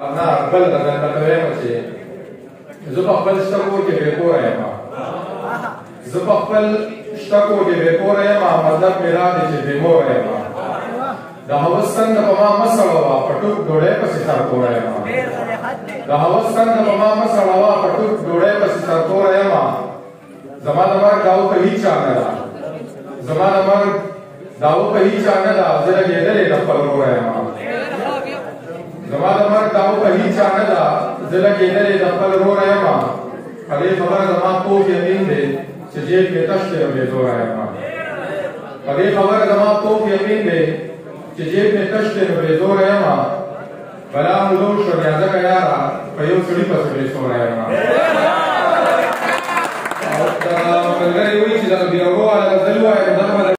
نه بل نه درته وایم چې زه په خپل شتکو کې بې کوره یم زه په خپل شتکو کې بې کوره یم مطلب مې دا دی چې بې موره یم د هوس څنګه په ما مه سړوه په ټوک ډوډۍ پسې سرتوره یم د هوس څنګه په ما مه سړوه په ټوک ډوډۍ پسې سرتوره یم زما د مرګ داو په هېچا نه ده زما د مرګ داو په هېچا نه ده زه لګېدلې د خپل وروره یم زمان امر تاو پہی چاہتا زلہ کے لئے دفل رو رہے ہیں ماں حلی خبر زمان کو کی امین دے سجیل کے تشتے ہو جے زور آئے ماں حلی خبر زمان کو کی امین دے سجیل کے تشتے ہو جے زور آئے بلا حضور شرمیازہ کا یارا فیو سڑی پسکلی سور آئے ماں اور دلگری ہوئی چیزا